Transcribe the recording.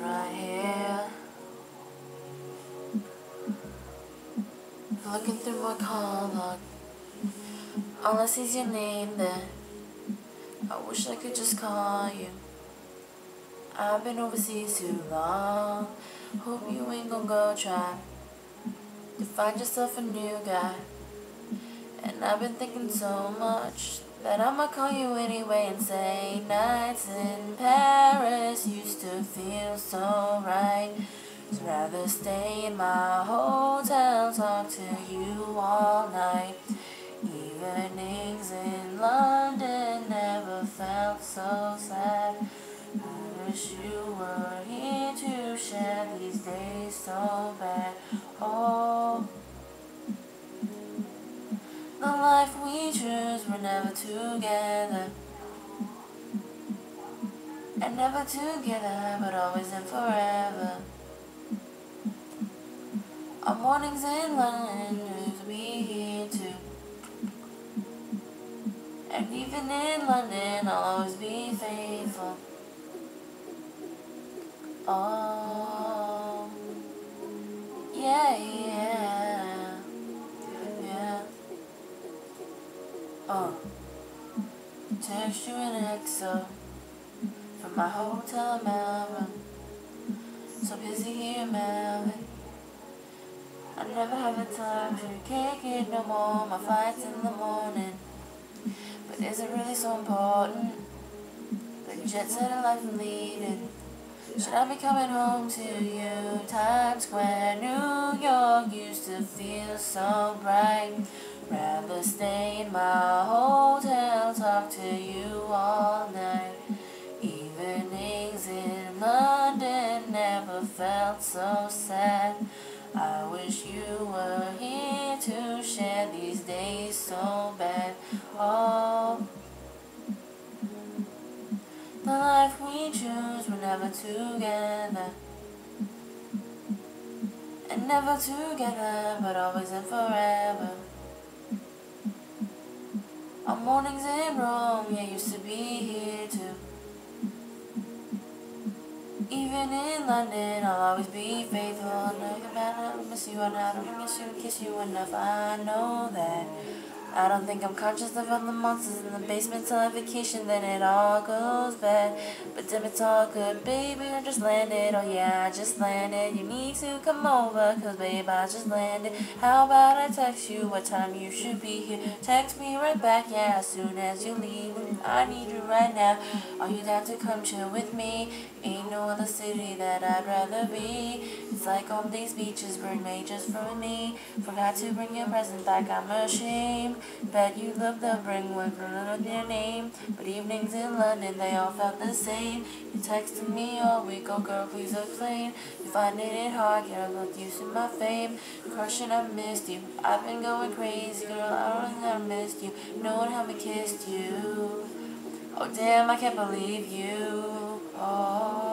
right here. Looking through my call log. All I see is your name there. I wish I could just call you. I've been overseas too long. Hope you ain't gonna go try to find yourself a new guy. And I've been thinking so much that I'ma call you anyway and say nights in Paris used to feel so right. I'd rather stay in my hotel, talk to you all night. Here to share these days so bad. Oh. The life we choose, we're never together. And never together, but always and forever. Our mornings in London, we here too. And even in London, I'll always be faithful. Oh, yeah, yeah, yeah. Oh, text you an XO from my hotel Melbourne. So busy here, Melbourne. I never have the time to kick it no more. My flight's in the morning. But is it really so important? The jet set of life I'm leading. Should I be coming home to you? Times Square, New York used to feel so bright. Rather stay in my hotel, talk to you all night. Evenings in London never felt so sad. I wish you were here to share these days so bad. Life we choose, we're never together. And never together, but always and forever. Our mornings in Rome, yeah, used to be here too. Even in London, I'll always be faithful. I know you miss you, and I miss you, kiss you enough. I know that. I don't think I'm conscious of all the monsters in the basement till I vacation, then it all goes bad. But damn, it's all good, baby. I just landed. Oh yeah, I just landed. You need to come over, cause babe, I just landed. How about I text you what time you should be here? Text me right back, yeah, as soon as you leave. I need you right now. Are you down to come chill with me? Ain't no other city that I'd rather be. It's like all these beaches were made just for me. Forgot to bring your present back, I'm ashamed. Bet you love the bring one with your name. But evenings in London, they all felt the same. You texted me all week, oh girl, please explain. You finding it hard, yeah, I look used to my fame. Crushing, I missed you. I've been going crazy, girl, I don't think I missed you. No one how me kissed you. Oh damn, I can't believe you. Oh.